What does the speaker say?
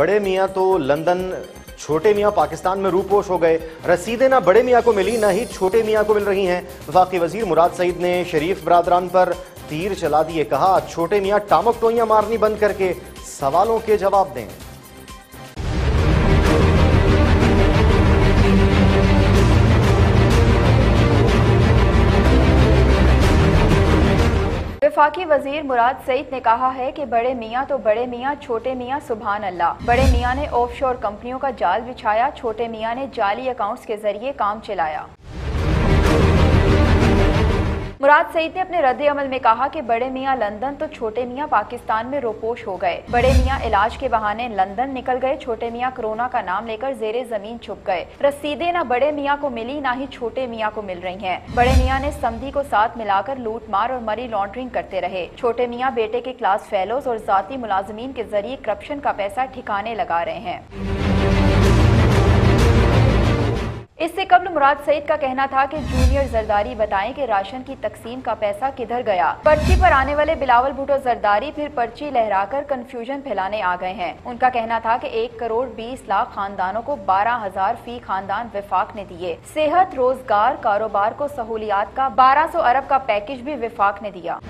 बड़े मियाँ तो लंदन, छोटे मियाँ पाकिस्तान में रूपोश हो गए। रसीदें ना बड़े मियाँ को मिली, ना ही छोटे मियाँ को मिल रही हैं। वफाकी वज़ीर मुराद सईद ने शरीफ बरदरान पर तीर चला दिए, कहा, छोटे मियाँ टामक टोइयाँ मारनी बंद करके सवालों के जवाब दें। विफाकी वज़ीर मुराद सईद ने कहा है कि बड़े मियाँ तो बड़े मियाँ, छोटे मियाँ सुबहान अल्लाह। बड़े मियाँ ने ऑफशोर कंपनियों का जाल बिछाया, छोटे मियाँ ने जाली अकाउंट्स के ज़रिए काम चलाया। मुराद सईद ने अपने रद्द अमल में कहा कि बड़े मियाँ लंदन तो छोटे मियाँ पाकिस्तान में रोपोश हो गए। बड़े मियाँ इलाज के बहाने लंदन निकल गए, छोटे मियाँ कोरोना का नाम लेकर जेरे ज़मीन छुप गए। रसीदे न बड़े मियाँ को मिली, ना ही छोटे मियाँ को मिल रही हैं। बड़े मियाँ ने समधी को साथ मिलाकर लूट मार और मनी लॉन्ड्रिंग करते रहे। छोटे मियाँ बेटे के क्लास फेलोज और जाती मुलाजमीन के ज़रिए करप्शन का पैसा ठिकाने लगा रहे हैं। इससे कबल मुराद सईद का कहना था कि जूनियर जरदारी बताएँ कि राशन की तकसीम का पैसा किधर गया। पर्ची पर आने वाले बिलावल भुटो जरदारी फिर पर्ची लहराकर कंफ्यूजन फैलाने आ गए हैं। उनका कहना था कि एक करोड़ बीस लाख खानदानों को बारह हज़ार फ़ी खानदान विफाक ने दिए। सेहत, रोज़गार, कारोबार को सहूलियात का बारह सौ अरब का पैकेज भी विफाक ने दिया।